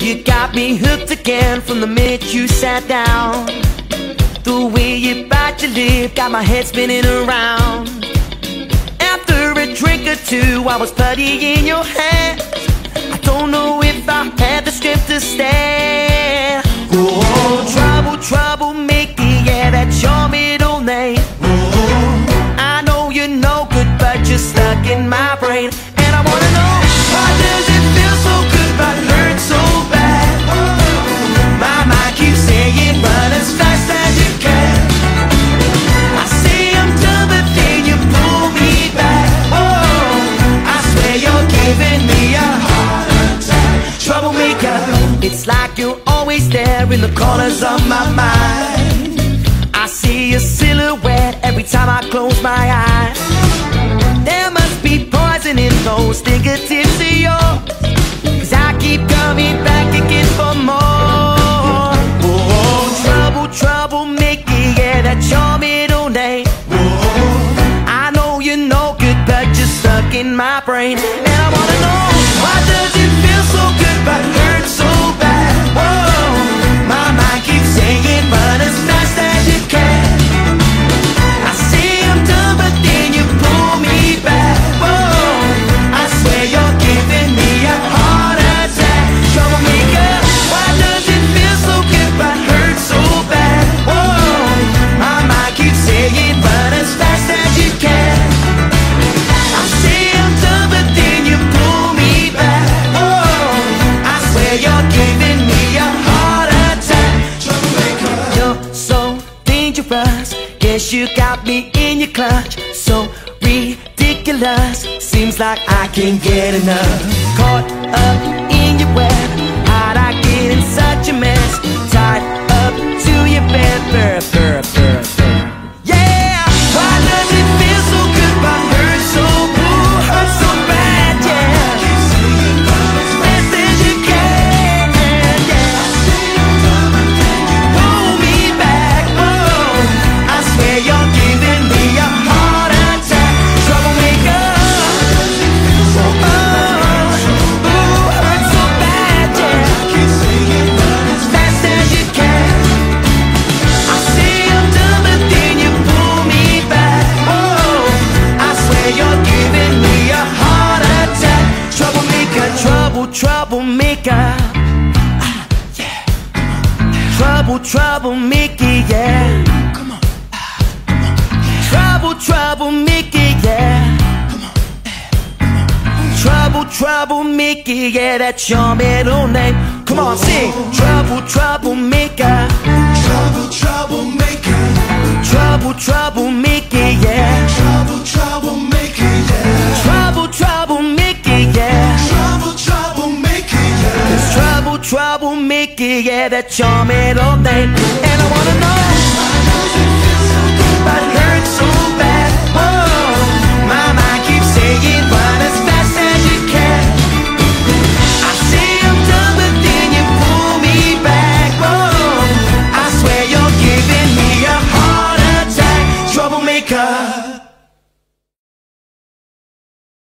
You got me hooked again from the minute you sat down. The way you bite your lip got my head spinning around. After a drink or two, I was putty in your hands. I don't know if I had the strength to stand. Giving me a heart attack. Troublemaker, it's like you're always there in the corners of my mind. I see your silhouette every time I close my eyes. There must be poison in those fingertips of yours. Cause I keep coming back again for more. My brain. And I wanna know why does it feel so good but hurt so You got me in your clutch. So ridiculous. Seems like I can't get enough. Caught up troublemaker. Ah, yeah. Trouble, trouble, Mickey, yeah. Come on. Trouble, trouble, Mickey, yeah. Trouble, trouble, Mickey, yeah, that's your middle name. Come on, sing. Trouble, trouble, maker. Trouble, yeah, that's your middle name. And I wanna know